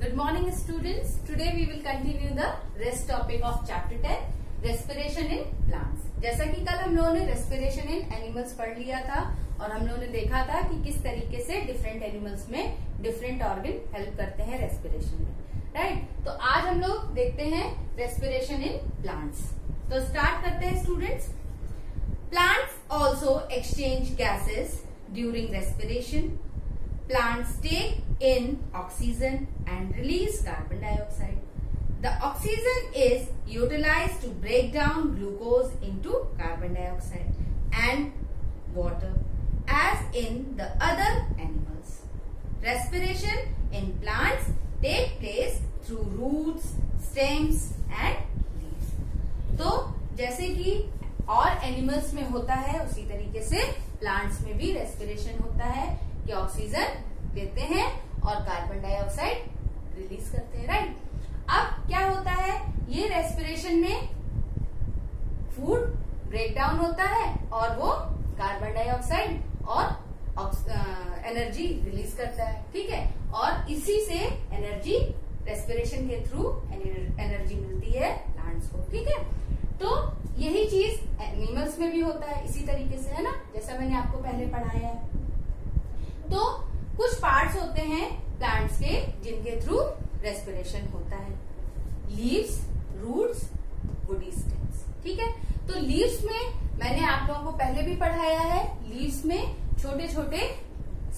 Good morning students. Today we will continue the rest topic of chapter 10 respiration in plants. जैसा कि कल हम लोगों ने respiration in animals पढ़ लिया था और हम लोगों ने देखा था कि किस तरीके से different animals में different organ help करते हैं respiration में right? तो आज हम लोग देखते हैं respiration in plants. तो start करते हैं students. Plants also exchange gases during respiration. Plants take in oxygen and release carbon dioxide. The oxygen is utilized to break down glucose into carbon dioxide and water as in the other animals. Respiration in plants take place through roots, stems and leaves. तो जैसे कि और animals में होता है उसी तरीके से प्लांट्स में भी रेस्पिरेशन होता है कि ऑक्सीजन लेते हैं और कार्बन डाइऑक्साइड रिलीज़ करते हैं राइट अब क्या होता है? ये रेस्पिरेशन में फ़ूड ब्रेक डाउन होता है और वो कार्बन डाइऑक्साइड और एनर्जी रिलीज़ करता है, ठीक है? और इसी से एनर्जी रेस्पिरेशन के थ्रू एनर्जी मिलती है प्लांट्स को, ठीक है? तो यही चीज़ एनिमल्स में भी होता है, इसी तरीके से, है ना? जैसा मैंने आपको पहले पढ़ाया है। तो कुछ पार्ट्स होते हैं प्लांट्स के जिनके थ्रू रेस्पिरेशन होता है। लीव्स रूट्स वुडी स्टेम्स ठीक है? तो लीव्स में मैंने आप लोगों को पहले भी पढ़ाया है लीव्स में छोटे छोटे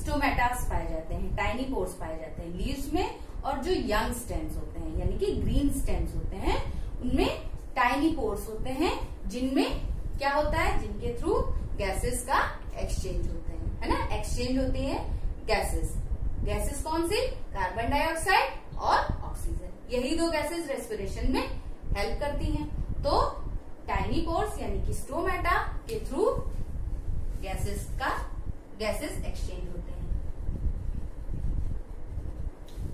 स्टोमेटास पाए जाते हैं टाइनी पोर्स पाए जाते हैं लीव्स में, और जो यंग स्टेम्स होते हैं, यानी कि ग्रीन स्टेम्स होते हैं, उनमें टाइनी पोर्स होते हैं, जिनमें क्या होता है? जिनके थ्रू गैसेस का एक्सचेंज होता हैं। है ना? एक्सचेंज होती है गैसेस गैसेस कौन सी? कार्बन डाइऑक्साइड और ऑक्सीजन यही दो गैसेस रेस्पिरेशन में हेल्प करती हैं. तो टाइनी पोर्स यानी कि स्टोमेटा के थ्रू गैसेस का गैसेस एक्सचेंज होते हैं.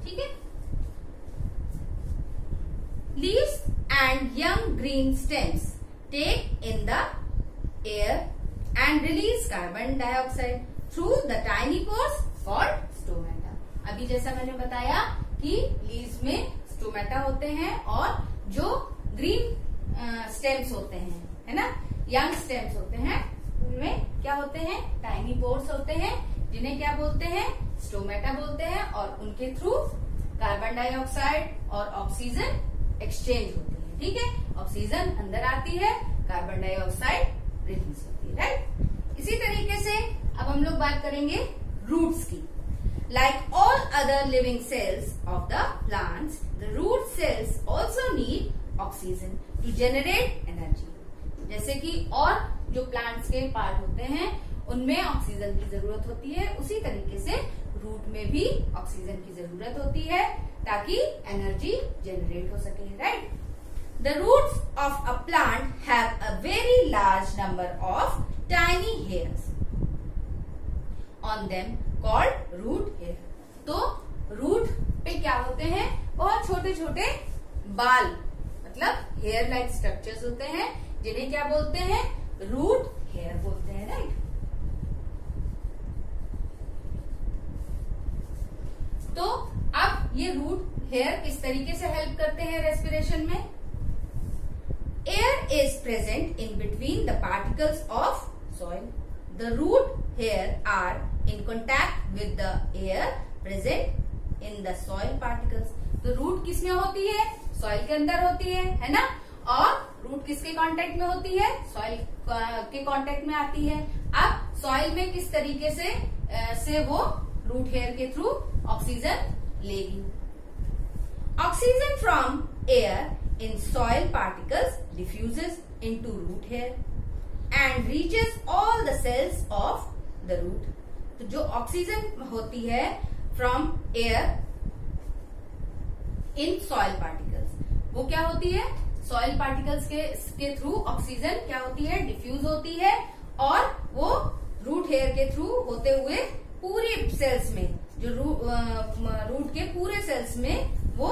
ठीक है? Leaves and young green stems take in the air and release carbon dioxide through the tiny pores called stomata अभी जैसा मैंने बताया कि लीव्स में स्टोमेटा होते हैं और जो ग्रीन स्टेम्स होते हैं, है ना? यंग स्टेम्स होते हैं, उनमें क्या होते हैं? टाइनी पोर्स होते हैं, जिन्हें क्या बोलते हैं? स्टोमेटा बोलते हैं और उनके थ्रू कार्बन डाइऑक्साइड और ऑक्सीजन एक्सचेंज होती है, ठीक है? ऑक्सीजन अंदर आती है कार्बन डाइऑक्साइड रिलीज़ होती है राइट इसी तरीके से अब हम लोग बात करेंगे रूट्स की। Like all other living cells of the plants the root cells also need oxygen to generate energy जैसे कि और जो प्लांट्स के पार्ट होते हैं, उनमें ऑक्सीजन की ज़रूरत होती है। उसी तरीके से रूट में भी ऑक्सीजन की ज़रूरत होती है ताकि एनर्जी जनरेट हो सके right the roots of a plant have a very large number of tiny hairs on them called root hair तो रूट पे क्या होते हैं? बहुत छोटे छोटे बाल मतलब हेयर लाइक स्ट्रक्चर्स होते हैं, जिन्हें क्या बोलते हैं? रूट हेयर बोलते हैं राइट तो अब ये रूट हेयर किस तरीके से हेल्प करते हैं रेस्पिरेशन में? Air is present in between the particles of soil the root hair are in contact with the air present in the soil particles. तो रूट किसमें होती है? सॉइल के अंदर होती है है ना? और रूट किसके कांटेक्ट में होती है? सॉइल के कांटेक्ट में आती है। अब सॉइल में किस तरीके से से वो रूट हेयर के थ्रू ऑक्सीजन लेगी? Oxygen from air in soil particles diffuses into root hair and reaches all the cells of the root तो जो ऑक्सीजन होती है from air in soil particles वो क्या होती है? सॉइल पार्टिकल्स के के थ्रू ऑक्सीजन क्या होती है? डिफ्यूज होती है और वो रूट हेयर के थ्रू होते हुए पूरे सेल्स में जो रू, रूट के पूरे सेल्स में वो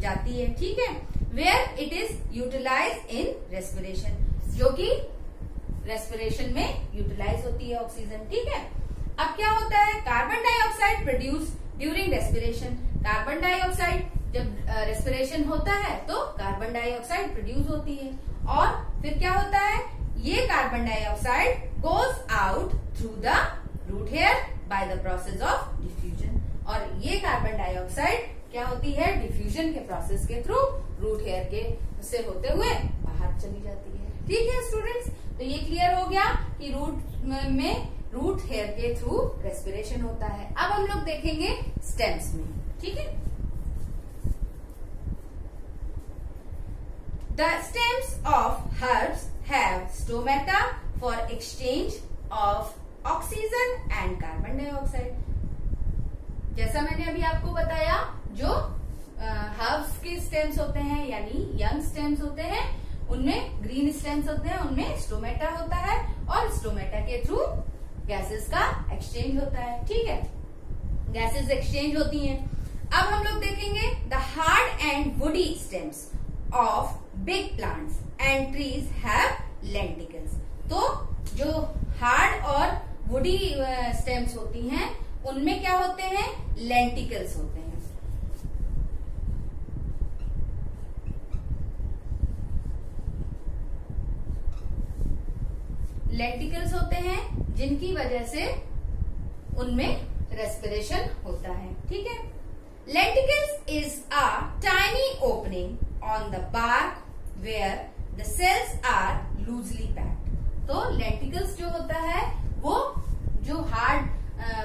जाती है ठीक है? Where it is utilise in respiration जो कि रेस्पिरेशन में यूटिलाइज होती है ऑक्सीजन ठीक है? अब क्या होता है? Carbon dioxide produce during respiration carbon dioxide जब रेस्पिरेशन होता है तो कार्बन डाइऑक्साइड प्रोड्यूस होती है। और फिर क्या होता है? ये carbon dioxide goes out through the root hair by the process of diffusion और ये कार्बन डाइऑक्साइड क्या होती है? डिफ्यूजन के प्रोसेस के थ्रू रूट हेयर के से होते हुए बाहर चली जाती है। ठीक है स्टूडेंट्स तो ये क्लियर हो गया कि रूट में रूट हेयर के थ्रू रेस्पिरेशन होता है। अब हम लोग देखेंगे स्टेम्स में, ठीक है? The stems of herbs have stomata for exchange of oxygen and carbon dioxide जैसा मैंने अभी आपको बताया, जो हर्ब्स के स्टेम्स होते हैं, यानी यंग स्टेम्स होते हैं, उनमें ग्रीन स्टेम्स होते हैं, उनमें स्टोमेटा होता है और स्टोमेटा के थ्रू गैसेस का एक्सचेंज होता है, ठीक है? गैसेस एक्सचेंज होती हैं। अब हम लोग देखेंगे the hard and woody stems of big plants and trees have lenticels तो जो हार्ड और वुडी स्टेम्स होती हैं, उनमें क्या होते हैं? लेंटिकल्स होते हैं। लेंटिकल्स होते हैं जिनकी वजह से उनमें रेस्पिरेशन होता है, ठीक है? Lenticels is a tiny opening on the bark where the cells are loosely packed तो लेंटिकल्स जो होता है, वो जो हार्ड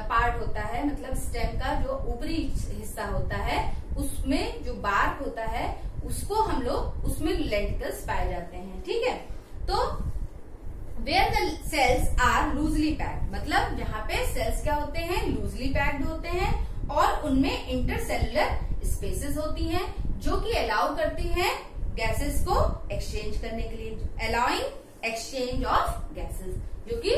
पार्ट होता है मतलब स्टेम का जो ऊपरी हिस्सा होता है, उसमें जो बार्क होता है, उसको हम लोग, उसमें लेंटिकल्स पाए जाते हैं, ठीक है? तो where the cells are loosely packed मतलब जहाँ पे सेल्स क्या होते हैं? लूजली पैक्ड होते हैं और उनमें इंटरसेलुलर स्पेसेस होती हैं, जो कि अलाउ करती हैं गैसेस को एक्सचेंज करने के लिए अलाउइंग एक्सचेंज ऑफ़ गैसेस जो कि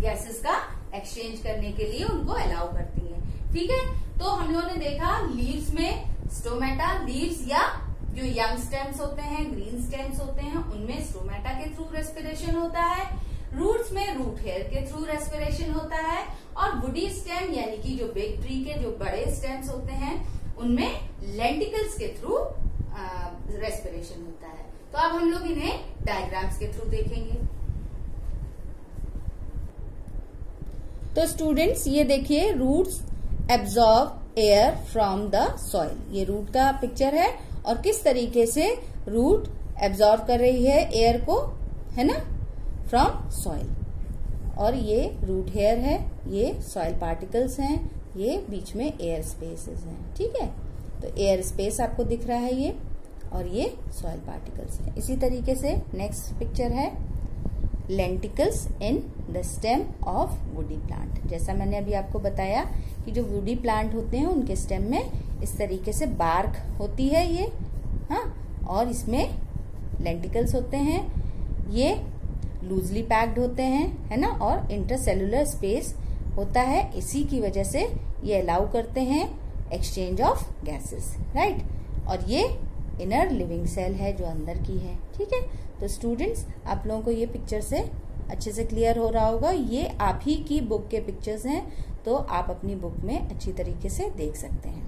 गैसेस का एक्सचेंज करने के लिए उनको अलाउ करती है। ठीक है? तो हम लोगों ने देखा लीव्स में स्टोमेटा लीव्स या जो यंग स्टेम्स होते हैं ग्रीन स्टेम्स होते हैं, उनमें स्टोमेटा के थ्रू रेस्पिरेशन होता है रूट्स में रूट हेयर के थ्रू रेस्पिरेशन होता है, और वुडी स्टेम यानी कि जो बिग ट्री के जो बड़े स्टेम्स होते हैं, उनमें लेंटिकल्स के थ्रू रेस्पिरेशन होता है। तो अब हम लोग इन्हें डायग्राम्स के थ्रू देखेंगे। तो स्टूडेंट्स ये देखिए roots absorb air from the soil ये रूट का पिक्चर है। और किस तरीके से रूट एब्जॉर्व कर रही है एयर को, है ना? फ्रॉम सॉइल और ये रूट हेयर है, ये सॉइल पार्टिकल्स हैं, ये बीच में एयर स्पेसेस हैं, ठीक है? तो एयर स्पेस आपको दिख रहा है ये, और ये सॉइल पार्टिकल्स है। इसी तरीके से नेक्स्ट पिक्चर है lenticels in the stem of woody plant जैसा मैंने अभी आपको बताया कि जो वुडी प्लांट होते हैं, उनके स्टेम में इस तरीके से बार्क होती है ये हाँ और इसमें लेंटिकल्स होते हैं, ये लूजली पैक्ड होते हैं, है ना, और इंटरसेलुलर स्पेस होता है, इसी की वजह से ये अलाउ करते हैं एक्सचेंज ऑफ़ गैसेस राइट और ये इनर लिविंग सेल है जो अंदर की है, ठीक है? तो स्टूडेंट्स आप लोगों को ये पिक्चर से अच्छे से क्लियर हो रहा होगा। ये आप ही की बुक के पिक्चर्स हैं तो आप अपनी बुक में अच्छी तरीके से देख सकते हैं।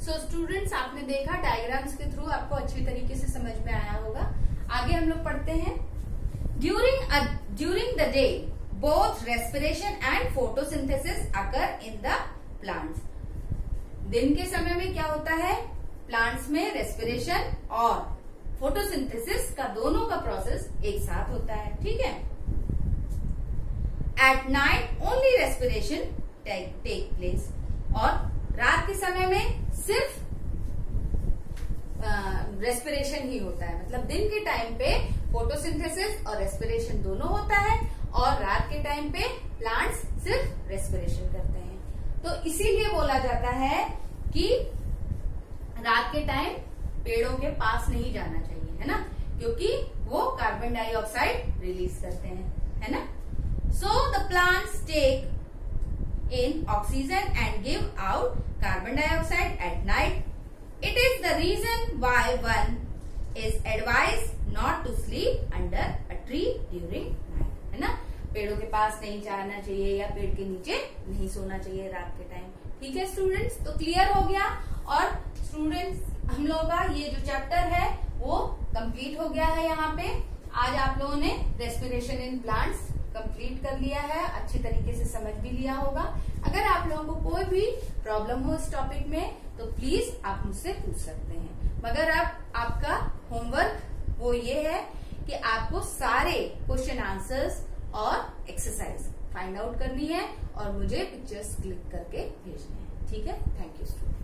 सो so, स्टूडेंट्स आपने देखा डायग्राम्स के थ्रू आपको अच्छी तरीके से समझ में आया होगा। आगे हम लोग पढ़ते हैं। During during the day both respiration and photosynthesis occur in the plants दिन के समय में क्या होता है? प्लांट्स में रेस्पिरेशन और फोटोसिंथेसिस का दोनों का प्रोसेस एक साथ होता है। ठीक है? At night only respiration take place और रात के समय में सिर्फ़ रेस्पिरेशन ही होता है। मतलब दिन के टाइम पे फोटोसिंथेसिस और रेस्पिरेशन दोनों होता है और रात के टाइम पे प्लांट्स सिर्फ़ रेस्पिरेशन करते हैं। तो इसीलिए बोला जाता है कि रात के टाइम पेड़ों के पास नहीं जाना चाहिए, है ना? क्योंकि वो कार्बन डाइऑक्साइड रिलीज़ करते हैं, है ना? So the plants take in oxygen and give out carbon dioxide at night it is the reason why one is advise not to sleep under a tree during night है ना? पेड़ों के पास नहीं जाना चाहिए या पेड़ के नीचे नहीं सोना चाहिए रात के टाइम ठीक है स्टूडेंट्स तो क्लियर हो गया? और स्टूडेंट्स हम लोगों का ये जो चैप्टर है, वो कंप्लीट हो गया है यहाँ पे. आज आप लोगों ने रेस्पिरेशन इन प्लांट्स कंप्लीट कर लिया है, अच्छे तरीके से समझ भी लिया होगा। अगर आप लोगों को कोई भी प्रॉब्लम हो इस टॉपिक में तो प्लीज़ आप मुझसे पूछ सकते हैं। मगर अब आपका होमवर्क वो ये है कि आपको सारे क्वेश्चन आंसर्स और एक्सरसाइज फाइंड आउट करनी है और मुझे पिक्चर्स क्लिक करके भेजने हैं। ठीक है? Thank you student